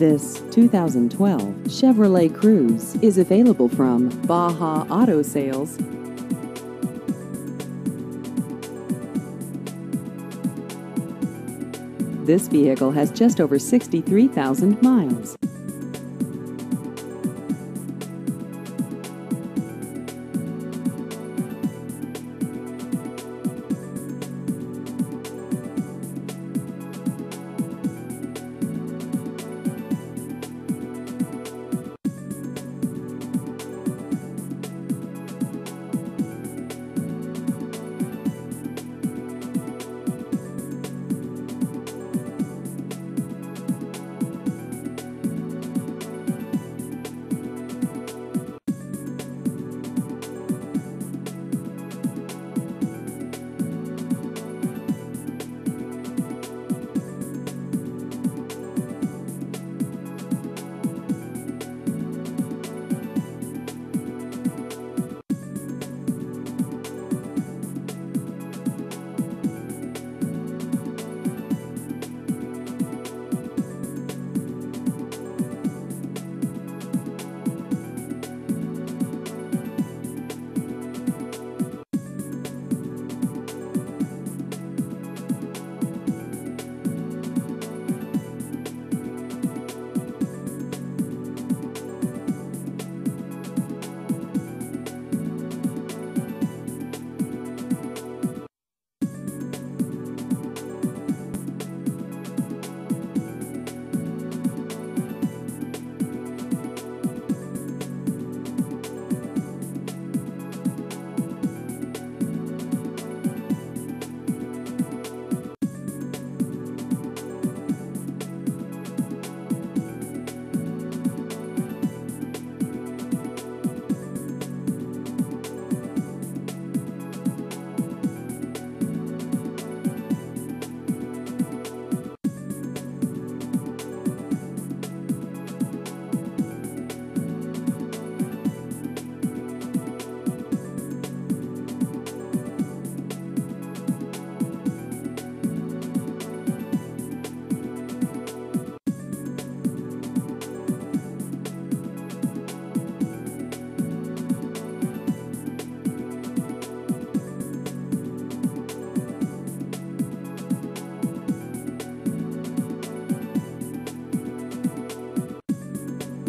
This 2012 Chevrolet Cruze is available from Baha Auto Sales. This vehicle has just over 63,000 miles.